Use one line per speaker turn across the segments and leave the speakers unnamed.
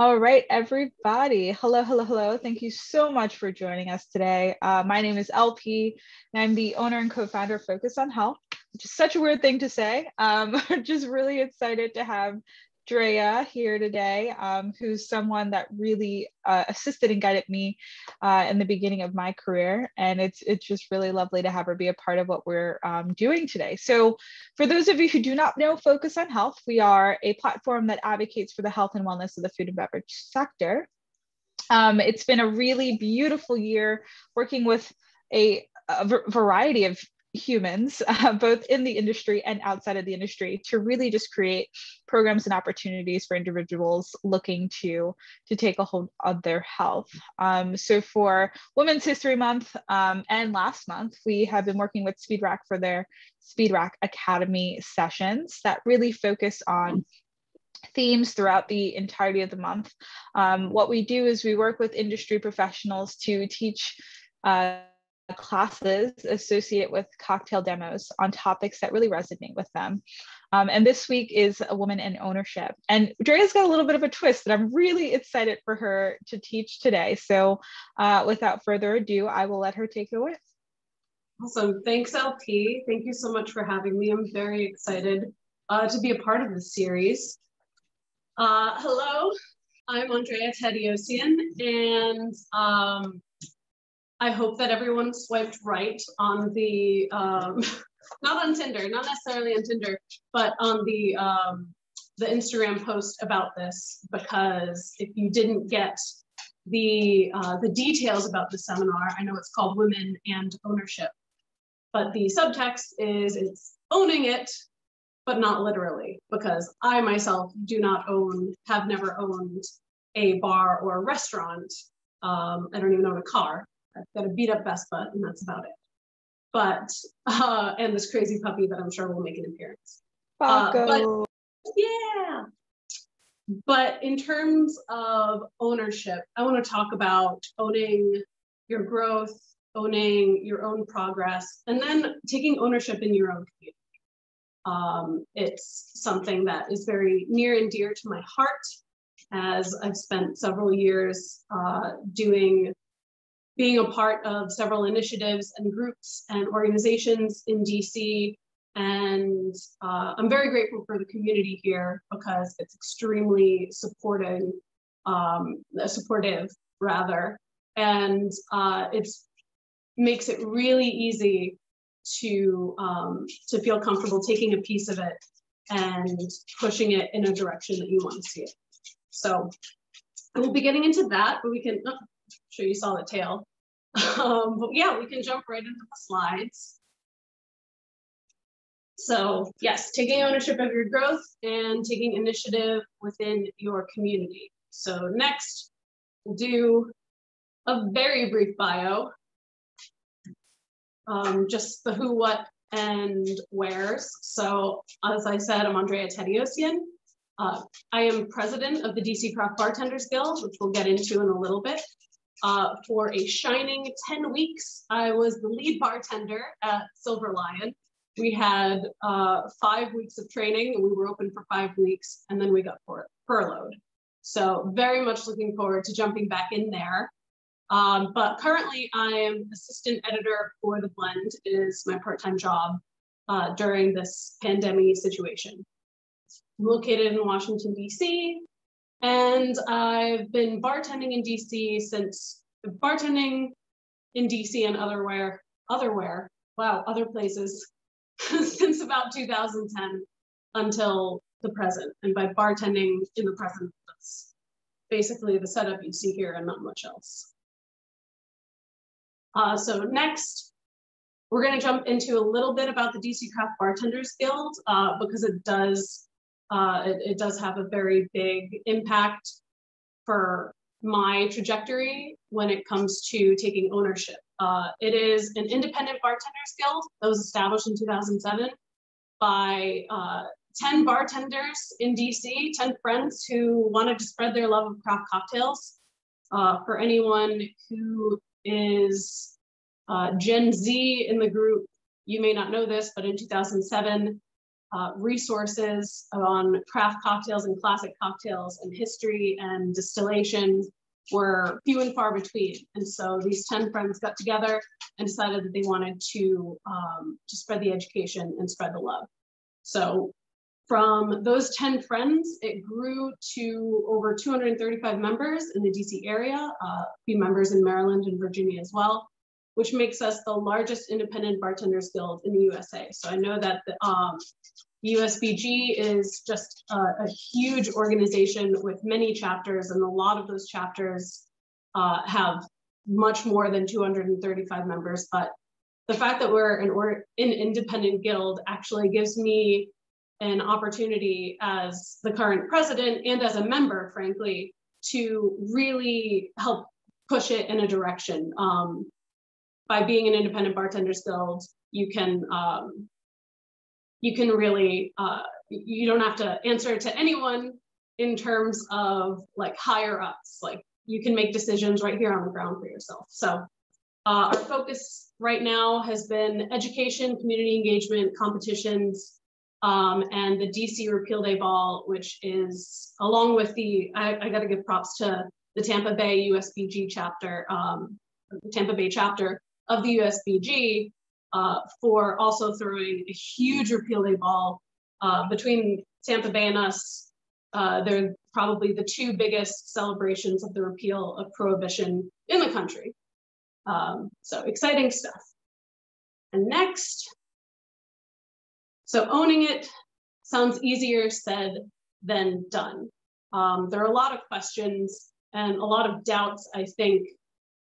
All right, everybody. Hello, hello, hello. Thank you so much for joining us today. Uh, my name is LP, and I'm the owner and co-founder of Focus on Health, which is such a weird thing to say. Um, just really excited to have Drea here today, um, who's someone that really uh, assisted and guided me uh, in the beginning of my career. And it's, it's just really lovely to have her be a part of what we're um, doing today. So for those of you who do not know Focus on Health, we are a platform that advocates for the health and wellness of the food and beverage sector. Um, it's been a really beautiful year working with a, a variety of humans, uh, both in the industry and outside of the industry, to really just create programs and opportunities for individuals looking to to take a hold of their health. Um, so for Women's History Month um, and last month, we have been working with SpeedRack for their SpeedRack Academy sessions that really focus on themes throughout the entirety of the month. Um, what we do is we work with industry professionals to teach uh, classes associated with cocktail demos on topics that really resonate with them. Um, and this week is a woman in ownership. And Drea's got a little bit of a twist that I'm really excited for her to teach today. So uh, without further ado, I will let her take it away.
Awesome. Thanks, LP. Thank you so much for having me. I'm very excited uh, to be a part of this series. Uh, hello, I'm Andrea Tateosian, and um, I hope that everyone swiped right on the, um, not on Tinder, not necessarily on Tinder, but on the, um, the Instagram post about this, because if you didn't get the, uh, the details about the seminar, I know it's called Women and Ownership, but the subtext is it's owning it, but not literally, because I myself do not own, have never owned a bar or a restaurant. Um, I don't even own a car. I've got a beat up Vespa, and that's about it. But uh, and this crazy puppy that I'm sure will make an appearance. Uh, but, yeah. But in terms of ownership, I want to talk about owning your growth, owning your own progress, and then taking ownership in your own community. Um, it's something that is very near and dear to my heart as I've spent several years uh, doing being a part of several initiatives and groups and organizations in DC. And uh, I'm very grateful for the community here because it's extremely supporting, um, supportive rather. And uh, it makes it really easy to, um, to feel comfortable taking a piece of it and pushing it in a direction that you want to see it. So we'll be getting into that, but we can, oh, sure you saw the tail. Um, but yeah, we can jump right into the slides. So yes, taking ownership of your growth and taking initiative within your community. So next, we'll do a very brief bio, um, just the who, what, and where's. So as I said, I'm Andrea Tateosian. Uh, I am president of the DC Craft Bartenders Guild, which we'll get into in a little bit. Uh, for a shining 10 weeks, I was the lead bartender at Silver Lyon. We had uh, five weeks of training and we were open for five weeks and then we got fur furloughed. So very much looking forward to jumping back in there. Um, but currently I am assistant editor for The Blend is my part-time job uh, during this pandemic situation. I'm located in Washington, DC, and I've been bartending in DC since bartending in DC and otherwhere, otherwhere, wow, other places since about 2010 until the present. And by bartending in the present, that's basically the setup you see here and not much else. Uh, so next, we're going to jump into a little bit about the DC Craft Bartenders Guild uh, because it does uh, it, it does have a very big impact for my trajectory when it comes to taking ownership. Uh, it is an independent bartenders guild that was established in 2007 by uh, 10 bartenders in DC, 10 friends who wanted to spread their love of craft cocktails. Uh, for anyone who is uh, Gen Z in the group, you may not know this, but in 2007, uh, resources on craft cocktails and classic cocktails and history and distillation were few and far between. And so these 10 friends got together and decided that they wanted to, um, to spread the education and spread the love. So from those 10 friends, it grew to over 235 members in the DC area, uh, a few members in Maryland and Virginia as well, which makes us the largest independent bartenders guild in the USA. So I know that the, um, USBG is just a, a, huge organization with many chapters, and a lot of those chapters uh, have much more than 235 members. But the fact that we're an, or, an independent guild actually gives me an opportunity as the current president and as a member, frankly, to really help push it in a direction. Um, by being an independent bartenders guild, you can um, you can really, uh, you don't have to answer to anyone in terms of like higher ups. Like you can make decisions right here on the ground for yourself. So uh, our focus right now has been education, community engagement, competitions, um, and the DC Repeal Day Ball, which is along with the, I, I got to give props to the Tampa Bay USBG chapter, um, Tampa Bay chapter of the USBG, uh, for also throwing a huge repeal day ball uh, between Tampa Bay and us. Uh, they're probably the two biggest celebrations of the repeal of prohibition in the country. Um, so exciting stuff. And next, so owning it sounds easier said than done. Um, there are a lot of questions and a lot of doubts, I think,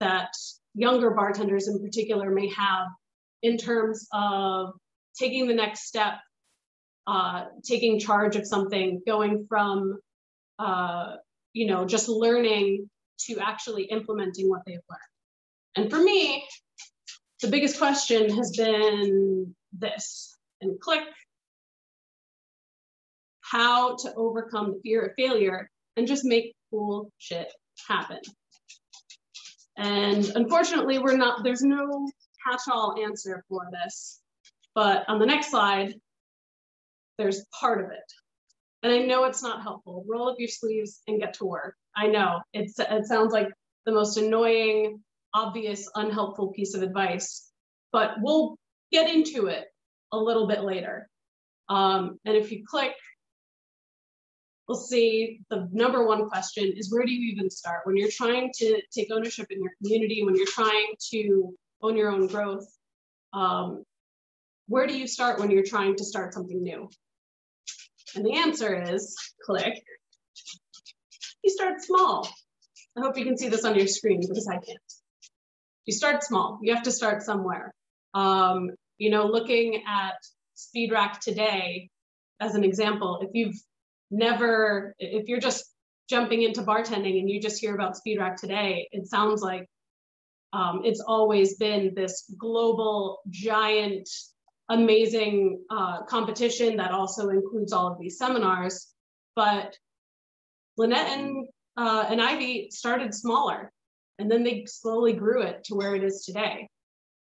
that younger bartenders in particular may have in terms of taking the next step, uh, taking charge of something, going from, uh, you know, just learning to actually implementing what they've learned. And for me, the biggest question has been this, and click, how to overcome the fear of failure and just make cool shit happen. And unfortunately, we're not, there's no catch-all answer for this. But on the next slide, there's part of it. And I know it's not helpful. Roll up your sleeves and get to work. I know it's, it sounds like the most annoying, obvious, unhelpful piece of advice, but we'll get into it a little bit later. Um, and if you click, we'll see the number one question is where do you even start? When you're trying to take ownership in your community, when you're trying to own your own growth. Um, where do you start when you're trying to start something new? And the answer is click. You start small. I hope you can see this on your screen because I can't. You start small. You have to start somewhere. Um, you know, looking at Speed Rack today as an example, if you've never, if you're just jumping into bartending and you just hear about Speed Rack today, it sounds like um, it's always been this global, giant, amazing uh, competition that also includes all of these seminars. But Lynnette and, uh, and Ivy started smaller, and then they slowly grew it to where it is today.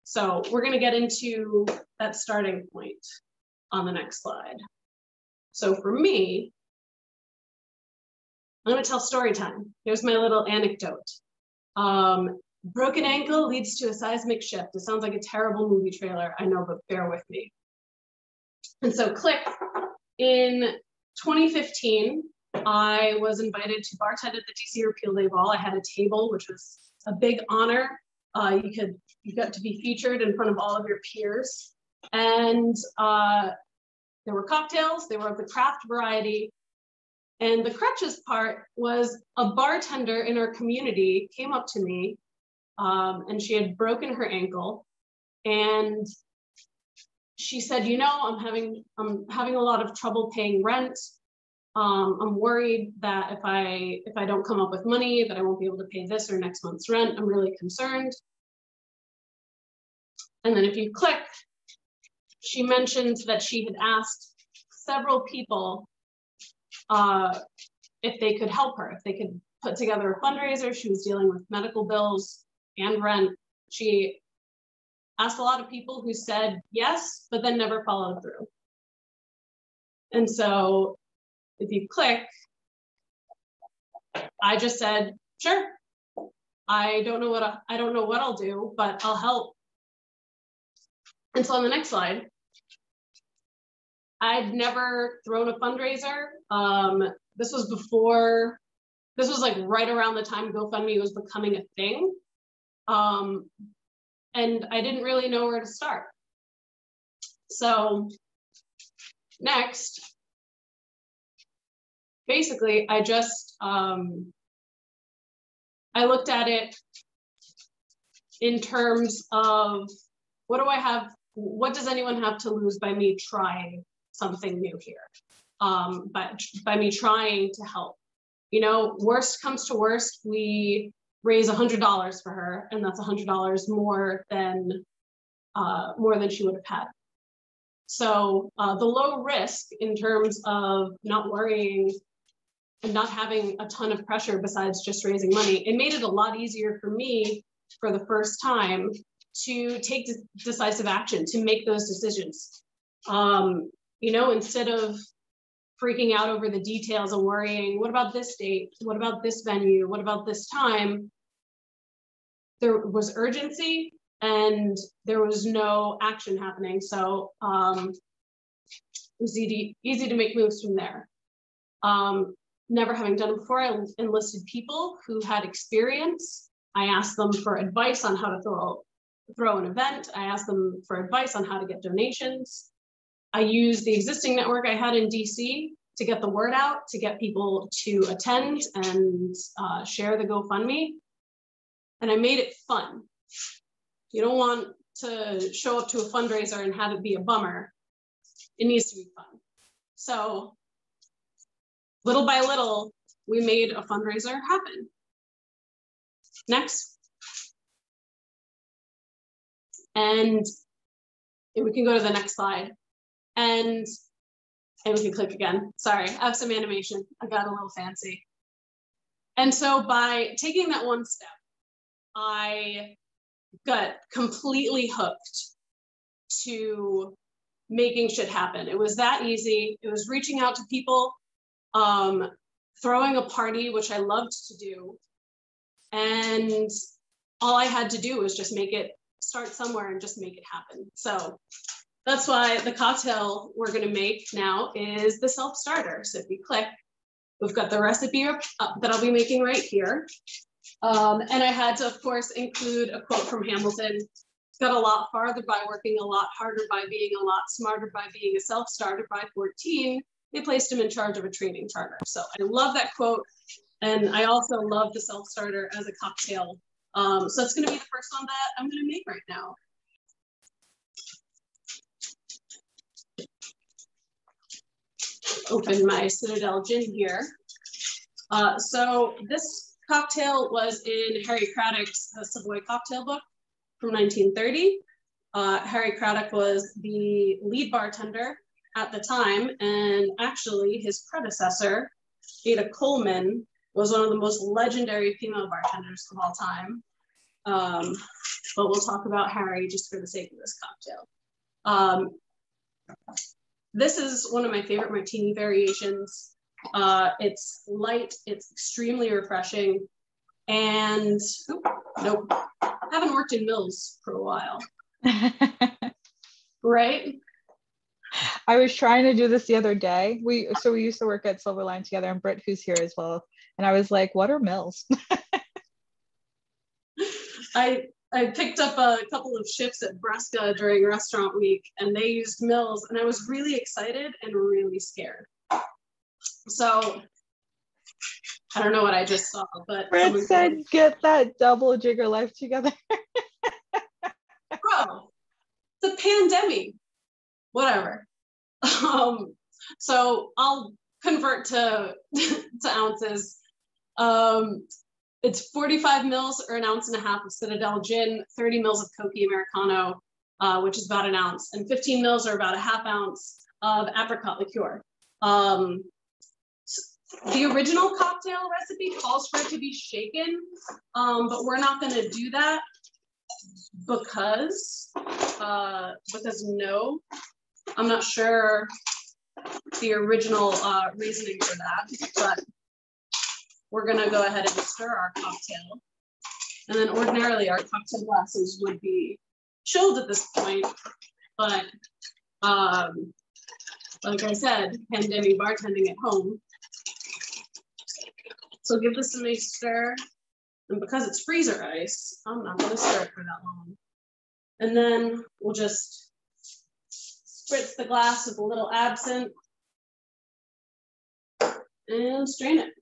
So we're going to get into that starting point on the next slide. So for me, I'm going to tell story time. Here's my little anecdote. Um, Broken ankle leads to a seismic shift. It sounds like a terrible movie trailer, I know, but bear with me. And so, click. In 2015, I was invited to bartend at the DC Repeal Day Ball. I had a table, which was a big honor. Uh, you could you got to be featured in front of all of your peers, and uh, there were cocktails. They were of the craft variety. And the crutches part was a bartender in our community came up to me um, and she had broken her ankle. And she said, "You know, I'm having I'm having a lot of trouble paying rent. Um, I'm worried that if I if I don't come up with money, that I won't be able to pay this or next month's rent. I'm really concerned." And then if you click, she mentioned that she had asked several people uh, if they could help her, if they could put together a fundraiser. She was dealing with medical bills and rent. She asked a lot of people who said yes, but then never followed through. And so if you click, I just said, sure. I don't know what I, I don't know what I'll do, but I'll help. And so on the next slide, I'd never thrown a fundraiser. Um, this was before, this was like right around the time GoFundMe was becoming a thing. Um, and I didn't really know where to start. So next, basically, I just, um, I looked at it in terms of what do I have, what does anyone have to lose by me trying something new here? Um, but by me trying to help. You know, worst comes to worst, we raise $100 for her, and that's $100 more than uh, more than she would have had. So uh, the low risk in terms of not worrying and not having a ton of pressure besides just raising money, it made it a lot easier for me for the first time to take decisive action, to make those decisions. Um, you know, instead of freaking out over the details and worrying, what about this date? What about this venue? What about this time? There was urgency and there was no action happening. So um, it was easy, easy to make moves from there. Um, never having done it before, I enlisted people who had experience. I asked them for advice on how to throw, throw an event. I asked them for advice on how to get donations. I used the existing network I had in DC to get the word out, to get people to attend and uh, share the GoFundMe. And I made it fun. You don't want to show up to a fundraiser and have it be a bummer. It needs to be fun. So little by little, we made a fundraiser happen. Next. And we can go to the next slide. And, and we can click again. Sorry, I have some animation. I got a little fancy. And so by taking that one step, I got completely hooked to making shit happen. It was that easy. It was reaching out to people, um, throwing a party, which I loved to do. And all I had to do was just make it start somewhere and just make it happen. So that's why the cocktail we're gonna make now is the self-starter. So if you click, we've got the recipe that I'll be making right here. Um, and I had to, of course, include a quote from Hamilton. Got a lot farther by working a lot harder by being a lot smarter by being a self-starter by 14. They placed him in charge of a training charter. So I love that quote. And I also love the self-starter as a cocktail. Um, so that's gonna be the first one that I'm gonna make right now. Open my Citadelle gin here. Uh, so this cocktail was in Harry Craddock's The Savoy Cocktail Book from 1930. Uh, Harry Craddock was the lead bartender at the time, and actually his predecessor, Ada Coleman, was one of the most legendary female bartenders of all time. Um, but we'll talk about Harry just for the sake of this cocktail. Um, this is one of my favorite martini variations. Uh, it's light, it's extremely refreshing. And nope, I haven't worked in mills for a while. right?
I was trying to do this the other day. We so we used to work at Silver Lyon together, and Britt, who's here as well. And I was like, "What are mills?"
I I picked up a couple of shifts at Bresca during restaurant week, and they used mills, and I was really excited and really scared. So I don't know what I just saw, but
Fred said, "Get that double jigger life together."
Bro, the pandemic, whatever. Um, so I'll convert to to ounces. Um, it's 45 mils or an ounce and a half of Citadelle gin, 30 mils of Cocchi Americano, uh, which is about an ounce, and 15 mils or about a half ounce of apricot liqueur. Um, the original cocktail recipe calls for it to be shaken, um, but we're not going to do that because uh, because no, I'm not sure the original uh, reasoning for that, but we're gonna go ahead and stir our cocktail. And then ordinarily our cocktail glasses would be chilled at this point, but um, like I said, pandemic bartending at home. So give this a nice stir. And because it's freezer ice, I'm not gonna stir it for that long. And then we'll just spritz the glass with a little absinthe and strain it.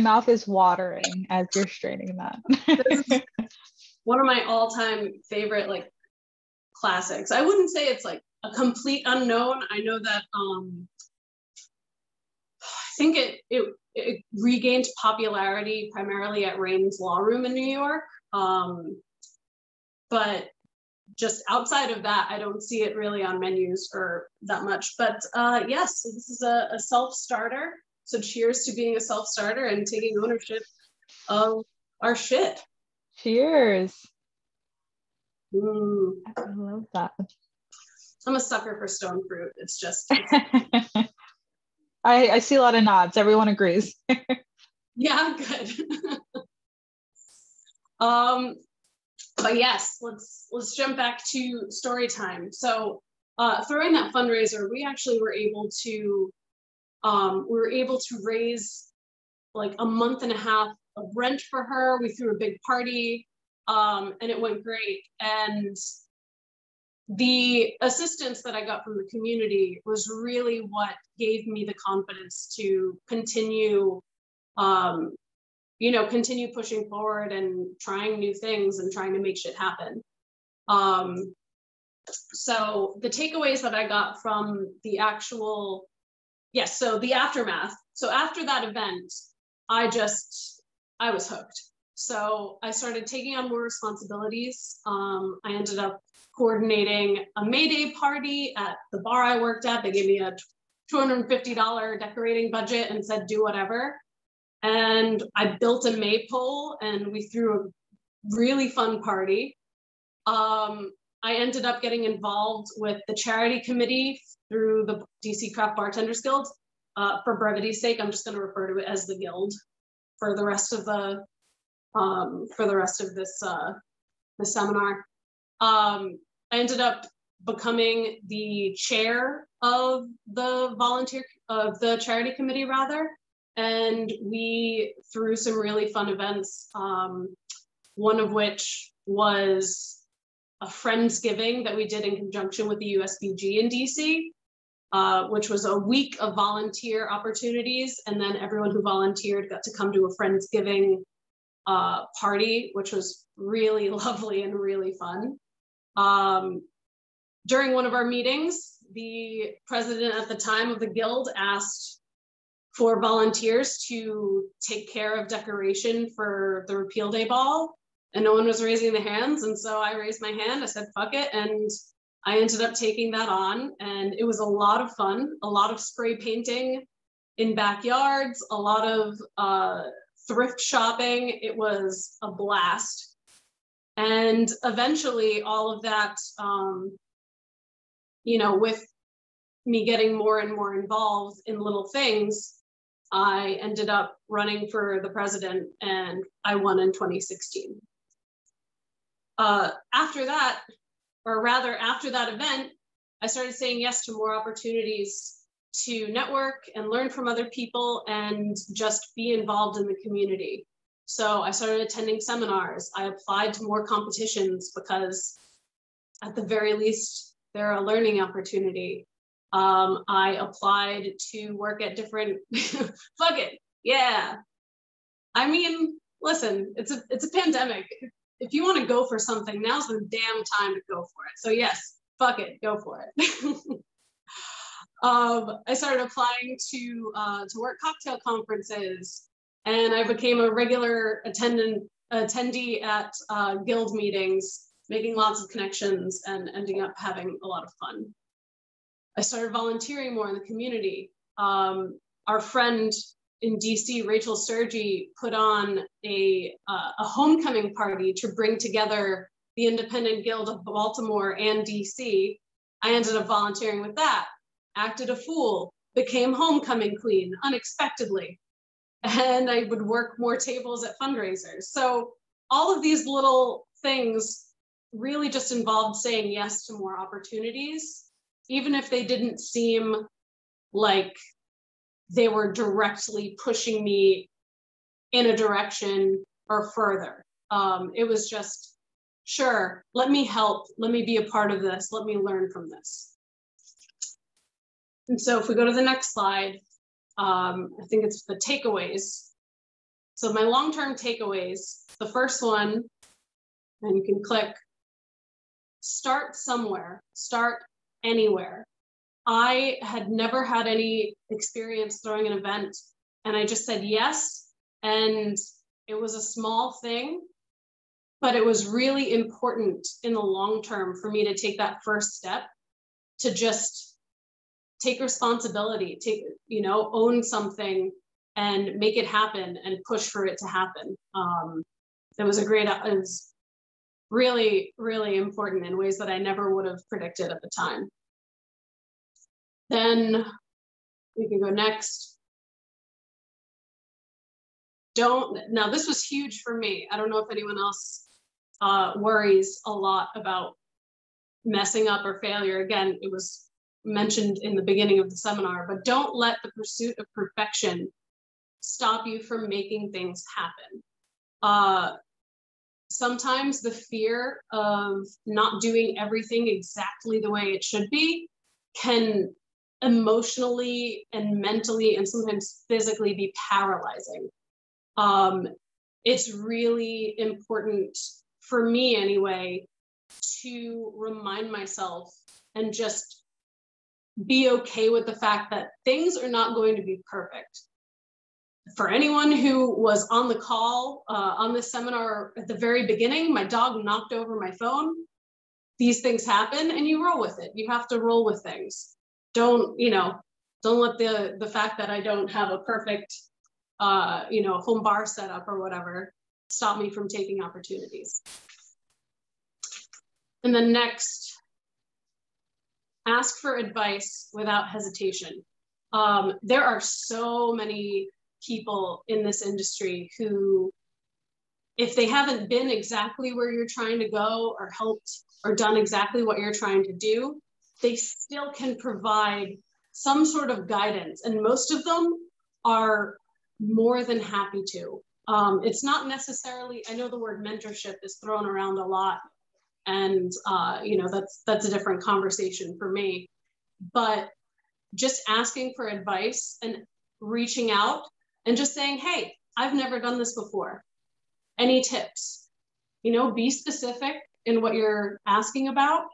Mouth is watering as you're straining that.
one of my all-time favorite like classics. I wouldn't say it's like a complete unknown. I know that um I think it it, it regained popularity primarily at Raines Law Room in New York. Um, but just outside of that, I don't see it really on menus or that much. But uh, yes, this is a, a self starter. So cheers to being a self starter and taking ownership of our shit.
Cheers.
Mm.
I love that.
I'm a sucker for stone fruit. It's just.
It's... I, I see a lot of nods. Everyone agrees.
yeah, good. um, but yes, let's let's jump back to story time. So uh, throwing that fundraiser, we actually were able to um, we were able to raise like a month and a half of rent for her. We threw a big party um, and it went great. And the assistance that I got from the community was really what gave me the confidence to continue, um, you know, continue pushing forward and trying new things and trying to make shit happen. Um, so the takeaways that I got from the actual, yes, so the aftermath. So after that event, I just, I was hooked. So I started taking on more responsibilities. Um, I ended up coordinating a May Day party at the bar I worked at. They gave me a $250 decorating budget and said, do whatever. And I built a maypole and we threw a really fun party. Um, I ended up getting involved with the charity committee through the DC Craft Bartenders Guild. Uh, for brevity's sake, I'm just going to refer to it as the guild for the rest of the um, for the rest of this uh, the seminar. Um, I ended up becoming the chair of the volunteer of the charity committee rather, and we threw some really fun events. Um, one of which was a Friendsgiving that we did in conjunction with the USBG in DC, uh, which was a week of volunteer opportunities. And then everyone who volunteered got to come to a Friendsgiving uh, party, which was really lovely and really fun. Um, during one of our meetings, the president at the time of the guild asked for volunteers to take care of decoration for the repeal day ball and no one was raising their hands and so i raised my hand i said fuck it and i ended up taking that on and it was a lot of fun a lot of spray painting in backyards a lot of uh, thrift shopping. It was a blast. And eventually, all of that, um, you know, with me getting more and more involved in little things, I ended up running for the president and I won in 2016. Uh, after that, or rather, after that event, I started saying yes to more opportunities to network and learn from other people and just be involved in the community. So I started attending seminars. I applied to more competitions because, at the very least, they're a learning opportunity. Um, I applied to work at different. fuck it, yeah. I mean, listen, it's a it's a pandemic. If you want to go for something, now's the damn time to go for it. So yes, fuck it, go for it. um, I started applying to uh, to work cocktail conferences, and I became a regular attendant attendee at uh, guild meetings, making lots of connections and ending up having a lot of fun. I started volunteering more in the community. Um, our friend in DC, Rachel Sergi, put on a, uh, a homecoming party to bring together the Independent Guild of Baltimore and DC. I ended up volunteering with that, acted a fool, became homecoming queen unexpectedly. And I would work more tables at fundraisers. So all of these little things really just involved saying yes to more opportunities, even if they didn't seem like they were directly pushing me in a direction or further. Um, it was just, sure, let me help, let me be a part of this, let me learn from this. And so if we go to the next slide, um, I think it's the takeaways. So my long-term takeaways, the first one, and you can click, start somewhere, start anywhere. I had never had any experience throwing an event, and I just said yes. And it was a small thing, but it was really important in the long term for me to take that first step to just take responsibility, take, you know, own something and make it happen and push for it to happen. Um, it was a great, it was really, really important in ways that I never would have predicted at the time. Then we can go next. Don't, now this was huge for me. I don't know if anyone else uh, worries a lot about messing up or failure. Again, it was mentioned in the beginning of the seminar, but don't let the pursuit of perfection stop you from making things happen. Uh, sometimes the fear of not doing everything exactly the way it should be can emotionally and mentally and sometimes physically be paralyzing. Um, it's really important for me anyway to remind myself and just be okay with the fact that things are not going to be perfect. For anyone who was on the call uh, on this seminar at the very beginning, my dog knocked over my phone. These things happen and you roll with it. You have to roll with things. Don't, you know, don't let the, the fact that I don't have a perfect, uh, you know, home bar setup or whatever stop me from taking opportunities. And then next, ask for advice without hesitation. Um, there are so many people in this industry who, if they haven't been exactly where you're trying to go or helped or done exactly what you're trying to do, they still can provide some sort of guidance. And most of them are more than happy to. Um, it's not necessarily, I know the word mentorship is thrown around a lot. And uh, you know that's that's a different conversation for me. But just asking for advice and reaching out and just saying hey i've never done this before. Any tips? You know be specific in what you're asking about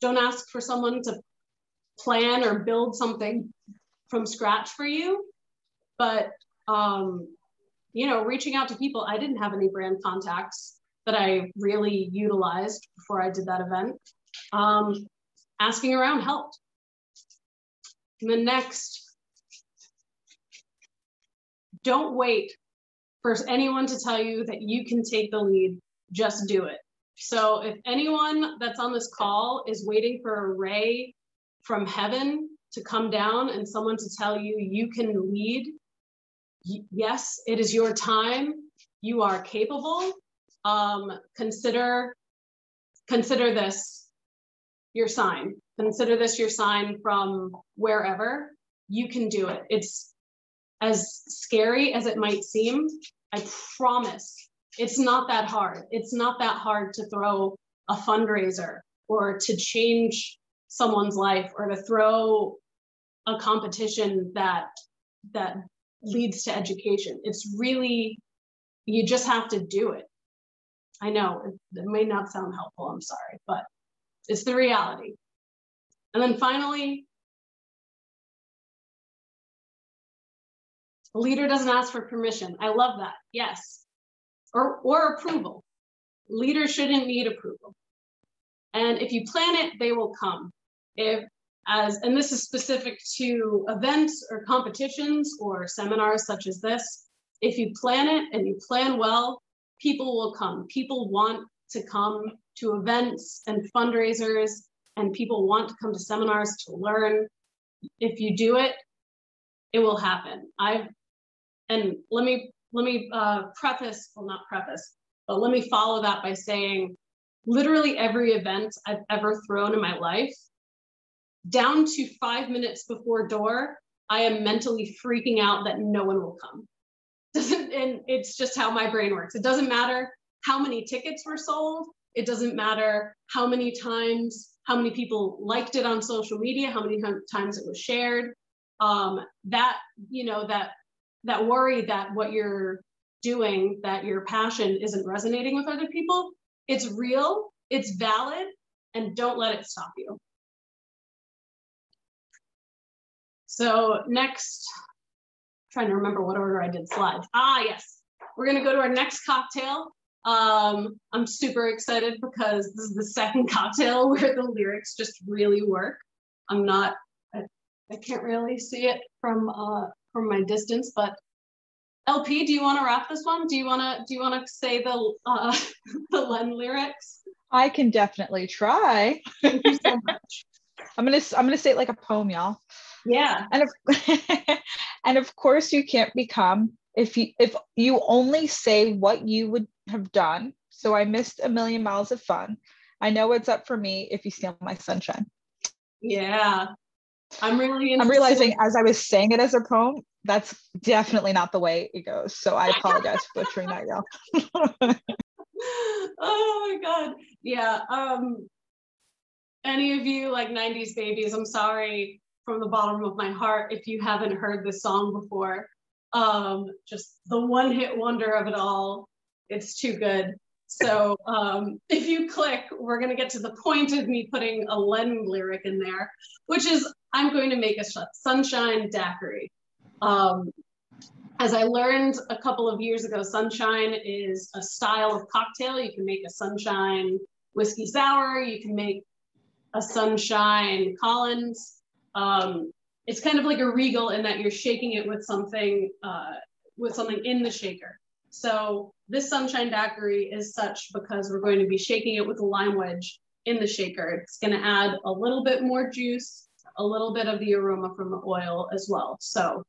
don't ask for someone to plan or build something from scratch for you but um, you know reaching out to people i didn't have any brand contacts that I really utilized before I did that event. Um, asking around helped. And then next, don't wait for anyone to tell you that you can take the lead, just do it. So if anyone that's on this call is waiting for a ray from heaven to come down and someone to tell you you can lead, yes, it is your time. You are capable um, consider consider this your sign. Consider this your sign from wherever. You can do it. It's as scary as it might seem. I promise it's not that hard. It's not that hard to throw a fundraiser or to change someone's life or to throw a competition that that leads to education. It's really you just have to do it. I know it, it may not sound helpful, I'm sorry, but it's the reality. And then finally, a leader doesn't ask for permission. I love that, yes. Or, or approval. Leaders shouldn't need approval. And if you plan it, they will come. If as, and this is specific to events or competitions or seminars such as this, if you plan it and you plan well, people will come. People want to come to events and fundraisers, and people want to come to seminars to learn. If you do it, it will happen. I've and let me let me uh, preface, well, not preface, but let me follow that by saying literally every event I've ever thrown in my life, down to five minutes before door, I am mentally freaking out that no one will come. Doesn't, and it's just how my brain works. It doesn't matter how many tickets were sold. It doesn't matter how many times, how many people liked it on social media, how many times it was shared. Um, that, you know, that that worry that what you're doing, that your passion isn't resonating with other people, it's real, it's valid, and don't let it stop you. So next, trying to remember what order I did slides. Ah, yes. We're gonna go to our next cocktail. Um, I'm super excited because this is the second cocktail where the lyrics just really work. I'm not, I, I can't really see it from uh, from my distance, but LP, do you want to wrap this one? Do you want to do you want to say the uh, the Len lyrics?
I can definitely try.
Thank you so much.
I'm gonna I'm gonna say it like a poem, y'all.
Yeah.
And of, and of course you can't become if you if you only say what you would have done. So I missed a million miles of fun. I know what's up for me if you steal my sunshine.
Yeah. I'm really
I'm realizing as I was saying it as a poem, that's definitely not the way it goes. So I apologize for butchering that, y'all.
oh my god. Yeah. Um any of you like 90s babies, I'm sorry from the bottom of my heart if you haven't heard this song before. Um, just the one hit wonder of it all. It's too good. So um, if you click, we're going to get to the point of me putting a Len lyric in there, which is I'm going to make a sunshine daiquiri. Um, as I learned a couple of years ago, sunshine is a style of cocktail. You can make a sunshine whiskey sour, you can make a sunshine Collins. Um, it's kind of like a regal in that you're shaking it with something uh, with something in the shaker. So this sunshine daiquiri is such because we're going to be shaking it with a lime wedge in the shaker. It's going to add a little bit more juice, a little bit of the aroma from the oil as well. So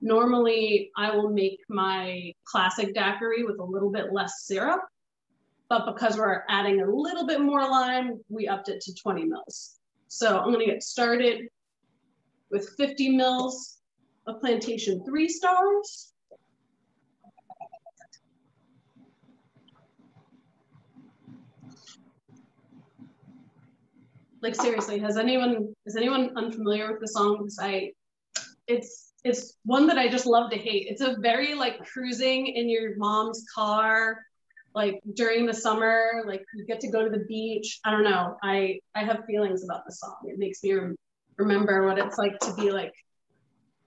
normally I will make my classic daiquiri with a little bit less syrup, but because we're adding a little bit more lime, we upped it to 20 mils. So I'm gonna get started with 50 mils of plantation three stars. Like seriously has anyone is anyone unfamiliar with the song? Because i it's it's one that i just love to hate. It's a very like cruising in your mom's car like during the summer like you get to go to the beach. I don't know. I i have feelings about the song. It makes me rem- remember what it's like to be like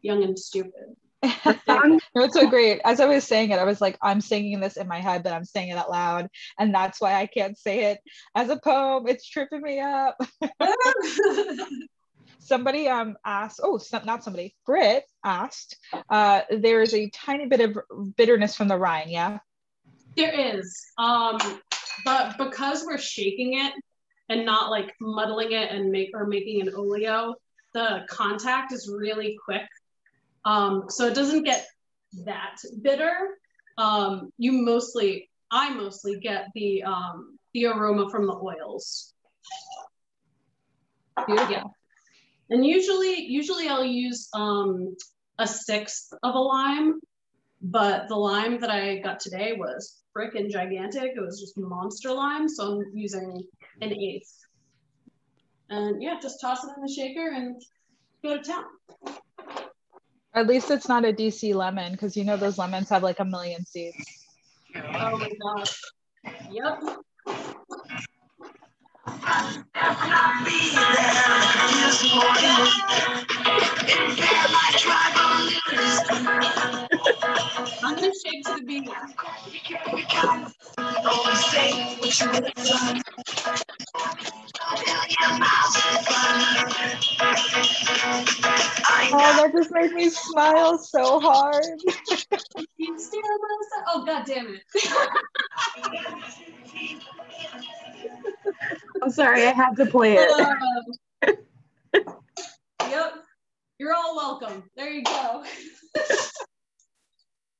young and stupid
it's so great. As I was saying it, I was like, I'm singing this in my head, but I'm saying it out loud. And that's why I can't say it as a poem. It's tripping me up. somebody um asked, oh, not somebody, Britt asked, uh, there is a tiny bit of bitterness from the rind, yeah?
There is. Um, but because we're shaking it and not like muddling it and make or making an oleo, the contact is really quick um, so it doesn't get that bitter. Um, you mostly, I mostly get the um, the aroma from the oils. Yeah. And usually, usually I'll use um, a sixth of a lime, but the lime that I got today was freaking gigantic. It was just monster lime, so I'm using an eighth. And yeah, just toss it in the shaker and go to town.
At least it's not a DC lemon because you know those lemons have like a million seeds.
Oh my gosh. Yep. I'm gonna shake to the beat.
Oh, that just made me smile so hard.
oh, god damn it.
I'm sorry, I had to play it.
Uh, yep. You're all welcome. There you go.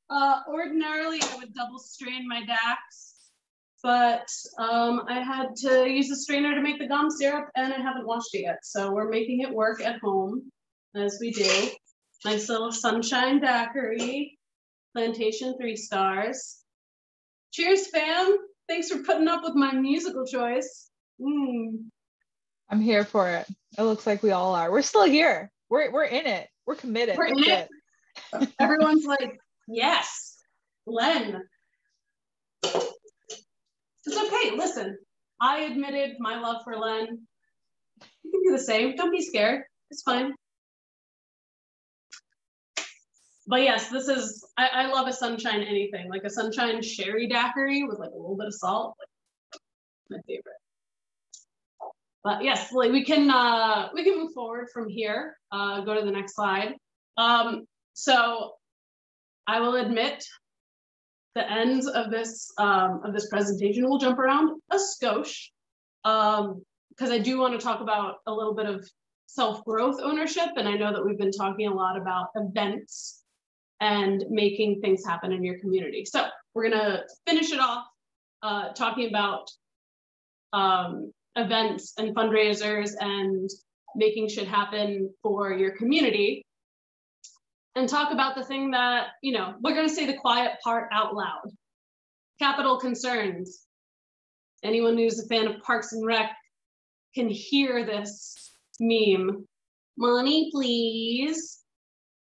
uh, ordinarily, I would double strain my Dax, but um, I had to use a strainer to make the gum syrup and I haven't washed it yet. So we're making it work at home as we do. Nice little sunshine daiquiri, plantation three stars. Cheers, fam. Thanks for putting up with my musical choice. Mm.
I'm here for it. It looks like we all are. We're still here. We're we're in it. We're committed.
We're in it. it. Everyone's like, yes, Len. It's okay. Listen, I admitted my love for Len. You can do the same. Don't be scared. It's fine. But yes, this is, I, I love a sunshine anything, like a sunshine sherry daiquiri with like a little bit of salt. Like, my favorite. But yes, like we can uh, we can move forward from here. Uh, go to the next slide. Um, so I will admit the ends of this um, of this presentation We'll jump around a skosh because um, I do want to talk about a little bit of self-growth ownership. And I know that we've been talking a lot about events and making things happen in your community. So we're gonna finish it off uh, talking about um, events and fundraisers and making shit happen for your community and talk about the thing that, you know, we're gonna say the quiet part out loud. Capital concerns. Anyone who's a fan of Parks and Rec can hear this meme. Money, please.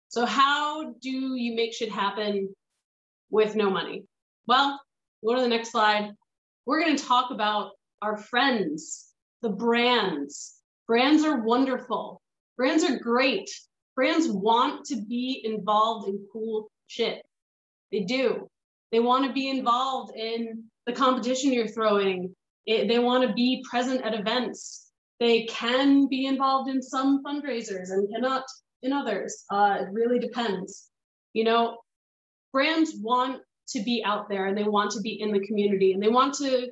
So how do you make shit happen with no money? Well, go to the next slide. We're going to talk about our friends, the brands. Brands are wonderful. Brands are great. Brands want to be involved in cool shit. They do. They want to be involved in the competition you're throwing. It, they want to be present at events. They can be involved in some fundraisers and cannot in others. Uh, it really depends. You know, brands want to be out there and they want to be in the community and they want to,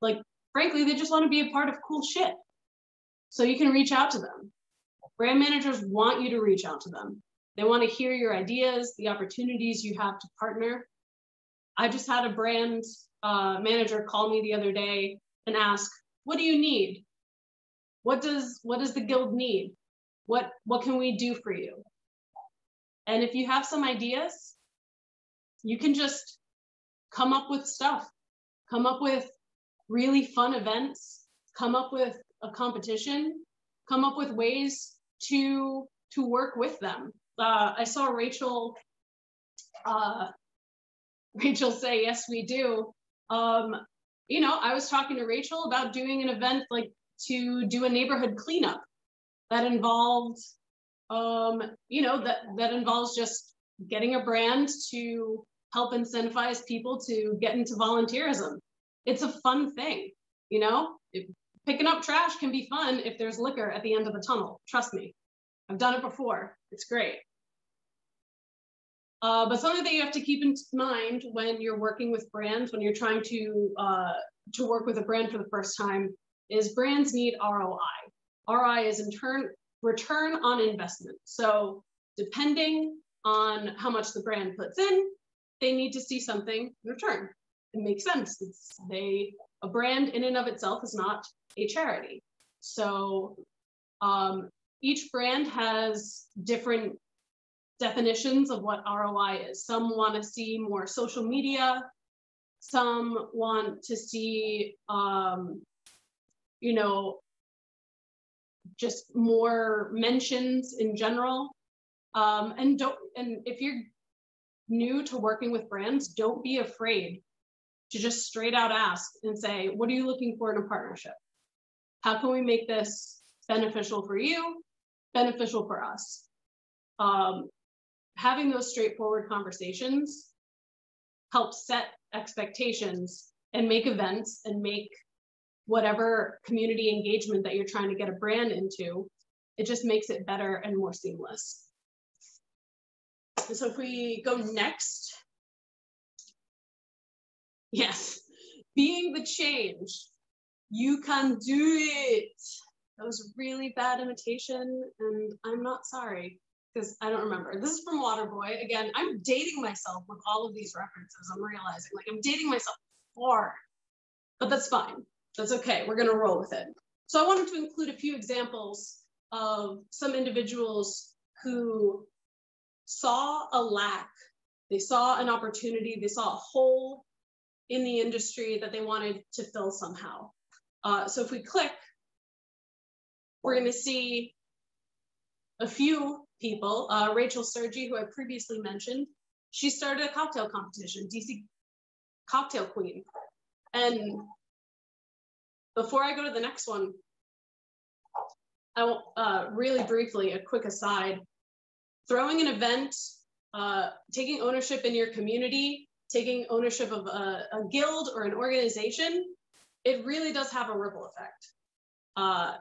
like, frankly, they just want to be a part of cool shit. So you can reach out to them. Brand managers want you to reach out to them. They want to hear your ideas, the opportunities you have to partner. I just had a brand uh, manager call me the other day and ask, "What do you need? What does what does the guild need? What, what can we do for you? And if you have some ideas, you can just come up with stuff, come up with really fun events, come up with a competition, come up with ways to to work with them. Uh, I saw Rachel uh, Rachel say, yes, we do. Um, you know, I was talking to Rachel about doing an event like to do a neighborhood cleanup that involved, um, you know, that, that involves just getting a brand to help incentivize people to get into volunteerism. It's a fun thing, you know? Picking up trash can be fun if there's liquor at the end of the tunnel. Trust me, I've done it before. It's great. Uh, but something that you have to keep in mind when you're working with brands, when you're trying to uh, to work with a brand for the first time, is brands need ROI. ROI is in turn return on investment. So depending on how much the brand puts in, they need to see something in return. It makes sense. It's they a brand in and of itself is not a charity. So um, each brand has different definitions of what ROI is. Some want to see more social media. Some want to see, um, you know, just more mentions in general. Um, and don't and if you're new to working with brands, don't be afraid to just straight out ask and say, what are you looking for in a partnership? How can we make this beneficial for you, beneficial for us? Um, having those straightforward conversations helps set expectations and make events and make whatever community engagement that you're trying to get a brand into, it just makes it better and more seamless. And so if we go next, yes, being the change. You can do it. That was a really bad imitation, and I'm not sorry because I don't remember. This is from Waterboy. Again, I'm dating myself with all of these references. I'm realizing like I'm dating myself far, but that's fine. That's okay. We're gonna roll with it. So I wanted to include a few examples of some individuals who saw a lack, they saw an opportunity, they saw a hole in the industry that they wanted to fill somehow. Uh, so if we click, we're going to see a few people. Uh, Rachel Sergi, who I previously mentioned, she started a cocktail competition, DC Cocktail Queen. And before I go to the next one, I will uh, really briefly, a quick aside, throwing an event, uh, taking ownership in your community, taking ownership of a, a, guild or an organization, it really does have a ripple effect. Uh,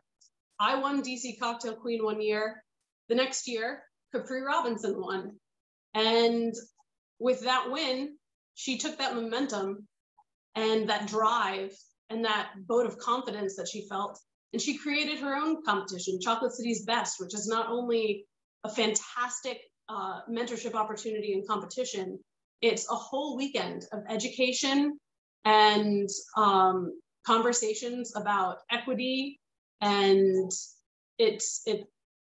I won DC Cocktail Queen one year. The next year, Capri Robinson won. And with that win, she took that momentum and that drive and that vote of confidence that she felt. And she created her own competition, Chocolate City's Best, which is not only a fantastic uh, mentorship opportunity and competition, it's a whole weekend of education and um, conversations about equity and it's it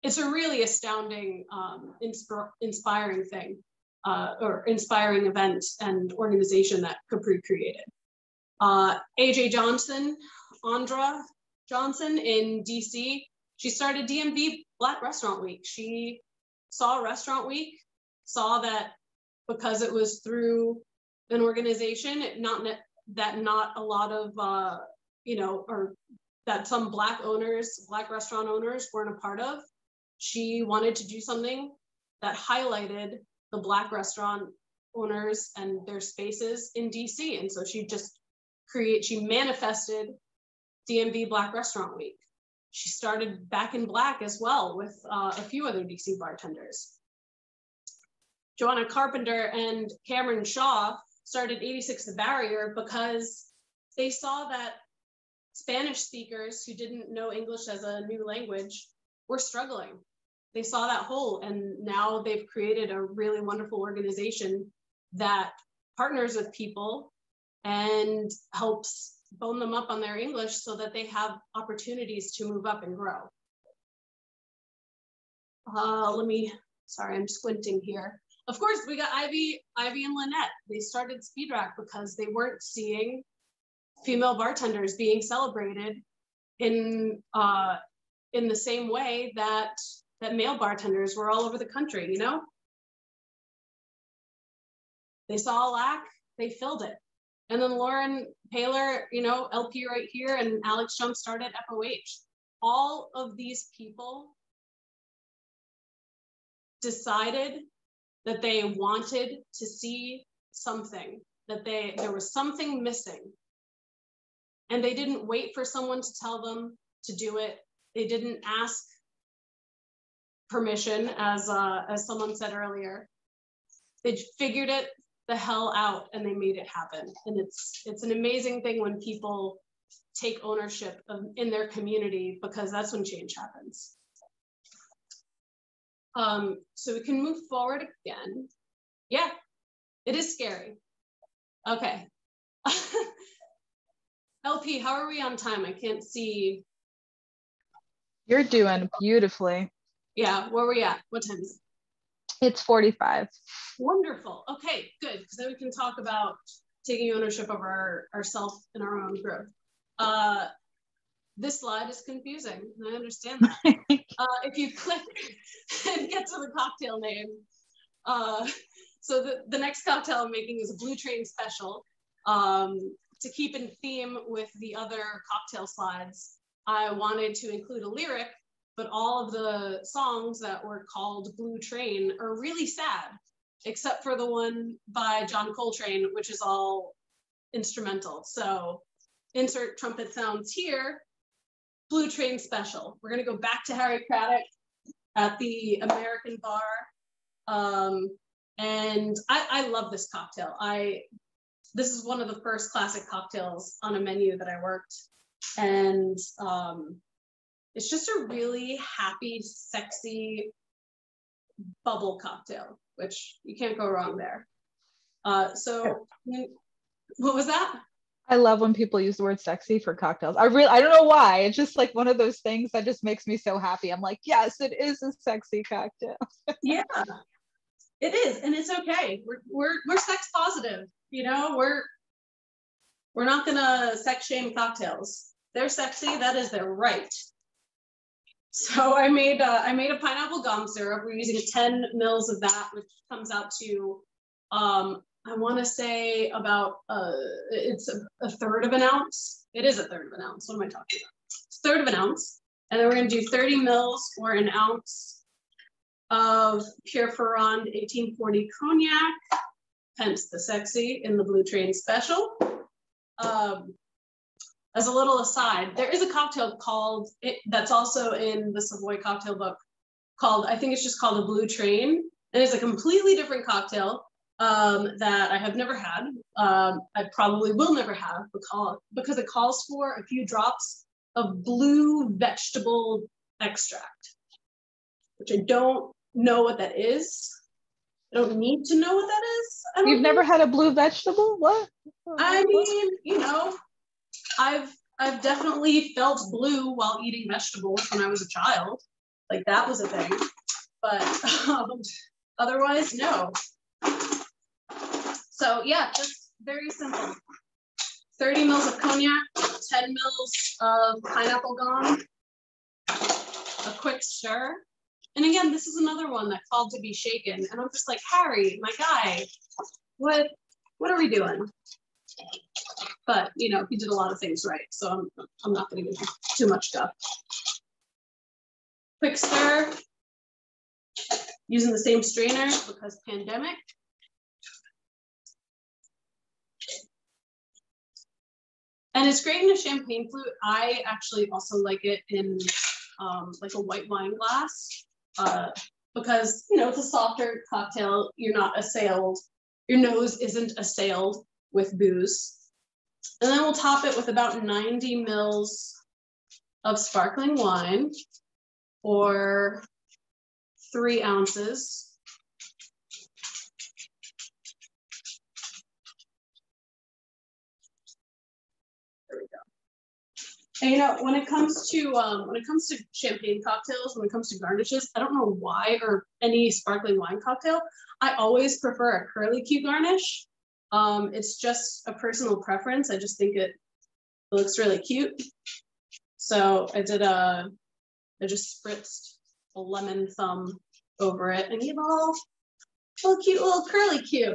it's a really astounding um, insp- inspiring thing uh, or inspiring event and organization that capri created. Uh, aj johnson andra johnson in dc she started dmv black restaurant week. She saw restaurant week saw that because it was through an organization not that not a lot of uh, you know or that some black owners black restaurant owners weren't a part of. She wanted to do something that highlighted the black restaurant owners and their spaces in dc and so she just create she manifested dmv black restaurant week. She started back in black as well with uh, a few other dc bartenders joanna carpenter and cameron shaw started 86 the barrier because they saw that Spanish speakers who didn't know English as a new language were struggling. They saw that hole, and now they've created a really wonderful organization that partners with people and helps bone them up on their English so that they have opportunities to move up and grow. Uh, let me, sorry, I'm squinting here. Of course, we got Ivy, Ivy and Lynnette. They started Speed Rack because they weren't seeing female bartenders being celebrated in uh, in the same way that that male bartenders were all over the country. You know, they saw a lack, they filled it, and then Lauren Paylor, you know, LP right here, and Alex Jump started FOH. All of these people decided that they wanted to see something that they there was something missing and they didn't wait for someone to tell them to do it. They didn't ask permission, as uh, as someone said earlier. They figured it the hell out and they made it happen. And it's it's an amazing thing when people take ownership of, in their community because that's when change happens. Um, so we can move forward again. Yeah, it is scary. Okay. LP, how are we on time? I can't see.
You're doing beautifully.
Yeah, where are we at? What time is
it? It's 45.
Wonderful. Okay, good. Because then we can talk about taking ownership of our ourself and our own growth. Uh, this slide is confusing. I understand that. uh, if you click and get to the cocktail name, uh, so the, the next cocktail I'm making is a Blue Train Special. Um, to keep in theme with the other cocktail slides, I wanted to include a lyric, but all of the songs that were called Blue Train are really sad, except for the one by John Coltrane, which is all instrumental. So insert trumpet sounds here, Blue Train Special. We're gonna go back to Harry Craddock at the American Bar. Um, and I, I love this cocktail. I this is one of the first classic cocktails on a menu that I worked. And um, it's just a really happy, sexy bubble cocktail, which you can't go wrong there. Uh, so, what was that?
I love when people use the word sexy for cocktails. I really, I don't know why. It's just like one of those things that just makes me so happy. I'm like, yes, it is a sexy cocktail.
yeah, it is, and it's okay. We're we're we're sex positive. You know, we're we're not gonna sex shame cocktails. They're sexy. That is their right. So I made uh, I made a pineapple gum syrup. We're using 10 mils of that, which comes out to um, I want to say about uh, it's a, a, third of an ounce. It is a third of an ounce. What am I talking about? It's a third of an ounce. And then we're going to do 30 mils or an ounce of Pierre Ferrand 1840 cognac, hence the sexy in the Blue Train special. Um, as a little aside, there is a cocktail called, it, that's also in the Savoy cocktail book called, I think it's just called a Blue Train. And it's a completely different cocktail um, that I have never had. Um, I probably will never have because, because it calls for a few drops of blue vegetable extract, which I don't know what that is. I don't need to know what that is.
You've
think.
never had a blue vegetable? What?
I mean, you know, I've I've definitely felt blue while eating vegetables when I was a child. Like that was a thing. But um, otherwise, no. So yeah, just very simple. 30 mils of cognac, 10 mils of pineapple gum, a quick stir. And again, this is another one that called to be shaken. And I'm just like, Harry, my guy, what, what are we doing? But you know, he did a lot of things right. So I'm, I'm not gonna give too much stuff. Quick stir, using the same strainer because pandemic. And it's great in a champagne flute. I actually also like it in um, like a white wine glass uh, because, you know, it's a softer cocktail. You're not assailed. Your nose isn't assailed with booze. And then we'll top it with about 90 mils of sparkling wine or three ounces And you know, when it comes to um, when it comes to champagne cocktails, when it comes to garnishes, I don't know why or any sparkling wine cocktail, I always prefer a curly Q garnish. Um, it's just a personal preference. I just think it looks really cute. So I did a, I just spritzed a lemon thumb over it and gave a little, little cute little curly Q,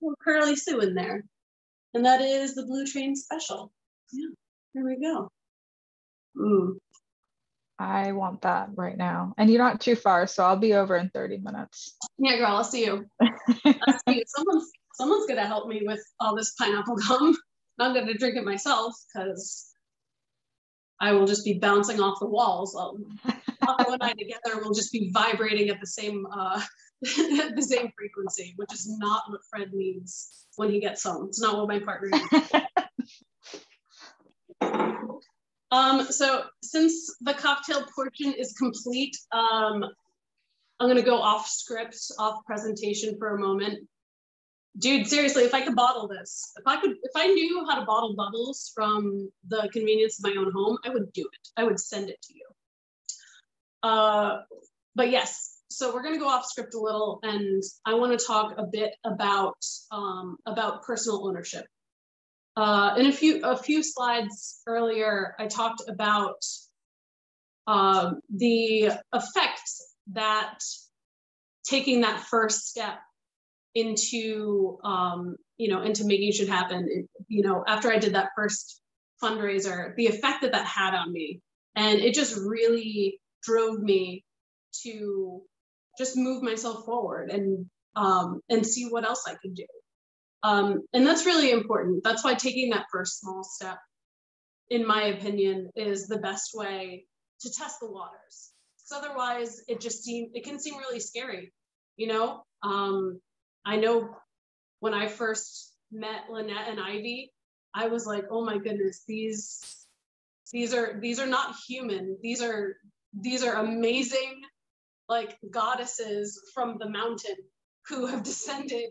little curly Sue in there. And that is the Blue Train Special. Yeah, there we go.
Mm. I want that right now. And you're not too far, so I'll be over in 30 minutes.
Yeah, girl, I'll see you. I'll see you. Someone's someone's gonna help me with all this pineapple gum. I'm gonna drink it myself because I will just be bouncing off the walls. I'll, Paco and I together will just be vibrating at the same uh, the same frequency, which is not what Fred needs when he gets home. It's not what my partner needs. Um, so since the cocktail portion is complete, um, I'm gonna go off script, off presentation for a moment. Dude, seriously, if I could bottle this, if I could, if I knew how to bottle bubbles from the convenience of my own home, I would do it. I would send it to you. Uh, but yes, so we're gonna go off script a little, and I want to talk a bit about um, about personal ownership. Uh, in a few a few slides earlier, I talked about um, the effects that taking that first step into um, you know into making shit happen. You know, after I did that first fundraiser, the effect that that had on me, and it just really drove me to just move myself forward and um, and see what else I could do. Um, and that's really important. That's why taking that first small step, in my opinion, is the best way to test the waters. Because otherwise, it just seems it can seem really scary. You know, um, I know when I first met Lynnette and Ivy, I was like, oh my goodness, these These are these are not human. These are these are amazing like goddesses from the mountain who have descended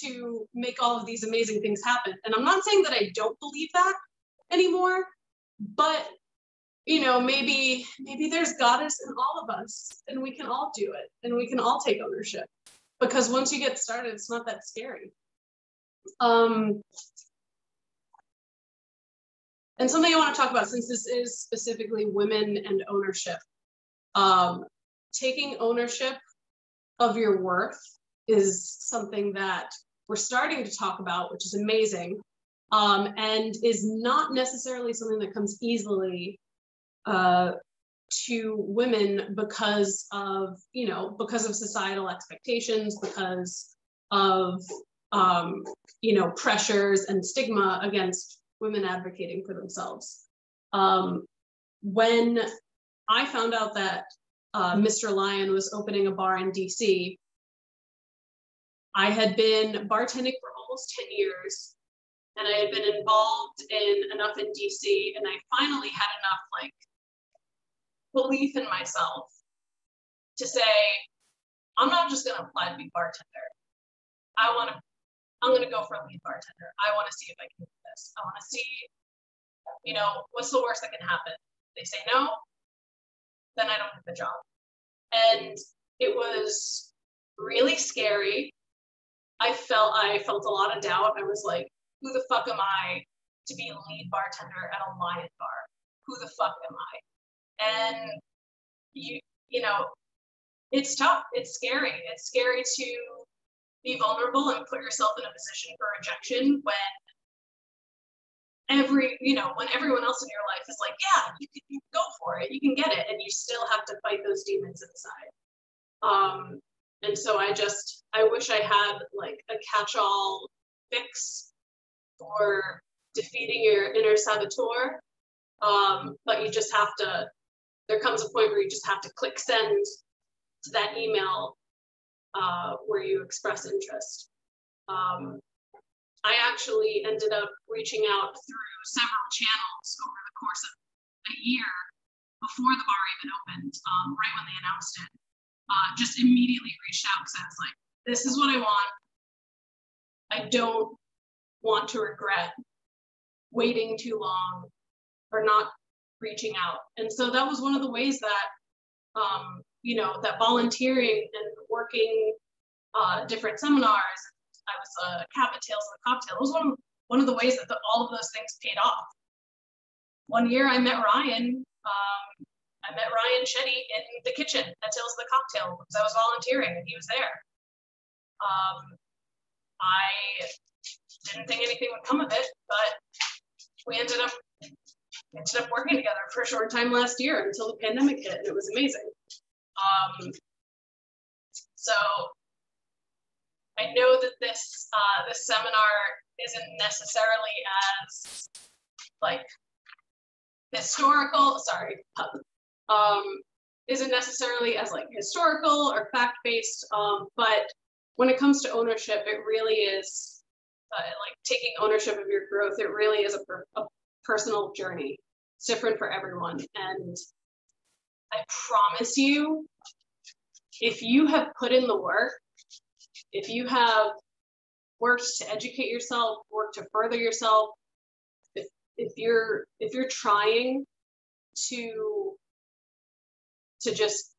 to make all of these amazing things happen. And I'm not saying that I don't believe that anymore, but you know, maybe maybe there's goddess in all of us and we can all do it and we can all take ownership. Because once you get started, it's not that scary. Um, and something I want to talk about, since this is specifically women and ownership, um, taking ownership of your worth is something that we're starting to talk about, which is amazing, um, and is not necessarily something that comes easily uh, to women because of you know because of societal expectations, because of um, you know pressures and stigma against women advocating for themselves. Um, when I found out that uh, Mr. Lyon was opening a bar in DC, I had been bartending for almost 10 years and I had been involved in enough in DC and I finally had enough like belief in myself to say, I'm not just gonna apply to be bartender. I wanna, I'm gonna go for a lead bartender. I wanna see if I can do this. I wanna see, you know, what's the worst that can happen? They say no, then I don't get the job. And it was really scary. I felt I felt a lot of doubt. I was like, who the fuck am I to be a lead bartender at a lion bar? Who the fuck am I? And you you know, it's tough. It's scary. It's scary to be vulnerable and put yourself in a position for rejection when every you know when everyone else in your life is like yeah you can, you can go for it you can get it and you still have to fight those demons inside um and so i just i wish i had like a catch-all fix for defeating your inner saboteur um but you just have to there comes a point where you just have to click send to that email uh, where you express interest um, I actually ended up reaching out through several channels over the course of a year before the bar even opened, um, right when they announced it. Uh, just immediately reached out because I was like, this is what I want. I don't want to regret waiting too long or not reaching out. And so that was one of the ways that, um, you know, that volunteering and working uh, different seminars I was a cat Tales of the Cocktail. It was one of, one of the ways that the, all of those things paid off. One year I met Ryan. Um, I met Ryan Shetty in the kitchen at Tales the Cocktail because I was volunteering and he was there. Um, I didn't think anything would come of it, but we ended up ended up working together for a short time last year until the pandemic hit, and it was amazing. Um, so I know that this uh, this seminar isn't necessarily as like historical. Sorry, um, isn't necessarily as like historical or fact based. Um, but when it comes to ownership, it really is uh, like taking ownership of your growth. It really is a, per- a personal journey. It's different for everyone, and I promise you, if you have put in the work if you have worked to educate yourself, worked to further yourself, if, if you're if you're trying to to just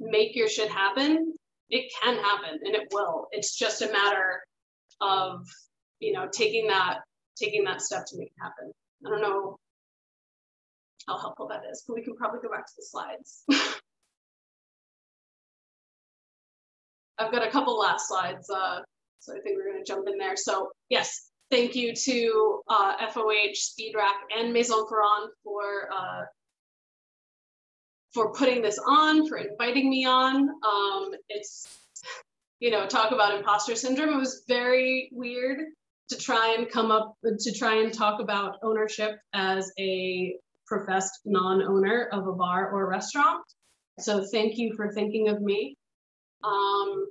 make your shit happen, it can happen and it will. It's just a matter of you know taking that taking that step to make it happen. I don't know how helpful that is, but we can probably go back to the slides. I've got a couple last slides, uh, so I think we're going to jump in there. So yes, thank you to uh, FOH, SpeedRack, and Maison Ferrand for uh, for putting this on, for inviting me on. Um, it's you know talk about imposter syndrome. It was very weird to try and come up to try and talk about ownership as a professed non-owner of a bar or restaurant. So thank you for thinking of me. Um,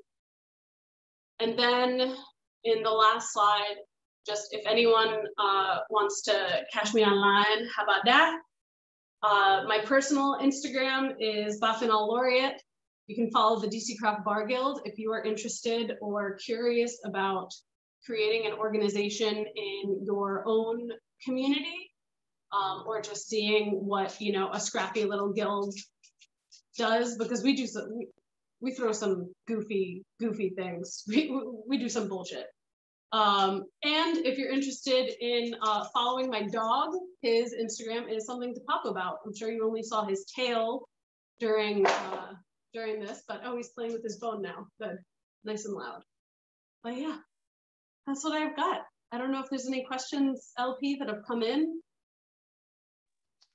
and then in the last slide, just if anyone uh, wants to catch me online, how about that? Uh, my personal Instagram is Bacchanal Laureate. You can follow the DC Craft Bar Guild if you are interested or curious about creating an organization in your own community um, or just seeing what you know a scrappy little guild does because we do some we, we throw some goofy goofy things we, we do some bullshit um, and if you're interested in uh, following my dog his instagram is something to pop about i'm sure you only saw his tail during uh, during this but oh he's playing with his phone now good nice and loud but yeah that's what i've got i don't know if there's any questions lp that have come in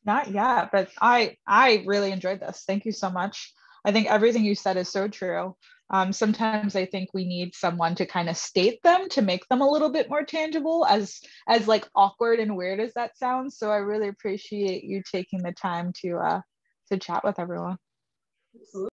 not yet, but I I really enjoyed this. Thank you so much. I think everything you said is so true. Um, sometimes I think we need someone to kind of state them to make them a little bit more tangible, as as like awkward and weird as that sounds. So I really appreciate you taking the time to uh, to chat with everyone.
Absolutely.